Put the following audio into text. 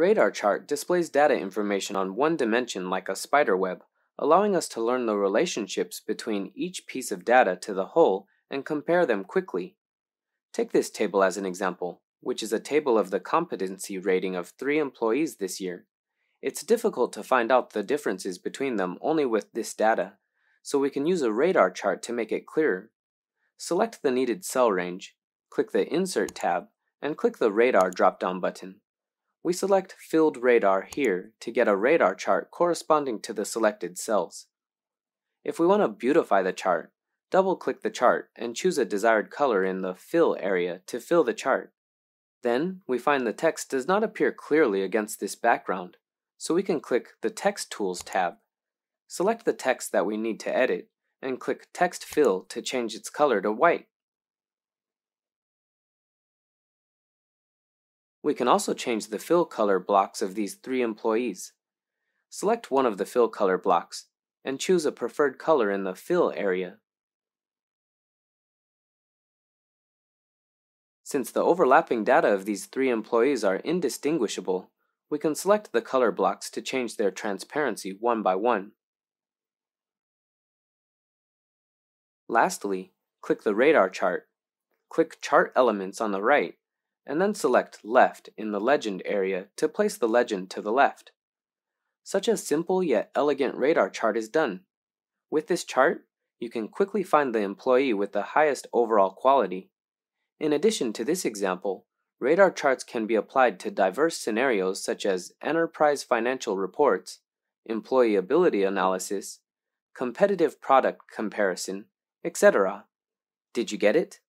Radar chart displays data information on one dimension like a spider web, allowing us to learn the relationships between each piece of data to the whole and compare them quickly. Take this table as an example, which is a table of the competency rating of three employees this year. It's difficult to find out the differences between them only with this data, so we can use a radar chart to make it clearer. Select the needed cell range, click the Insert tab, and click the Radar drop-down button. We select Filled Radar here to get a radar chart corresponding to the selected cells. If we want to beautify the chart, double-click the chart and choose a desired color in the Fill area to fill the chart. Then, we find the text does not appear clearly against this background, so we can click the Text Tools tab. Select the text that we need to edit, and click Text Fill to change its color to white. We can also change the fill color blocks of these three employees. Select one of the fill color blocks, and choose a preferred color in the Fill area. Since the overlapping data of these three employees are indistinguishable, we can select the color blocks to change their transparency one by one. Lastly, click the radar chart. Click Chart Elements on the right, and then select Left in the Legend area to place the legend to the left. Such a simple yet elegant radar chart is done. With this chart, you can quickly find the employee with the highest overall quality. In addition to this example, radar charts can be applied to diverse scenarios such as enterprise financial reports, employee ability analysis, competitive product comparison, etc. Did you get it?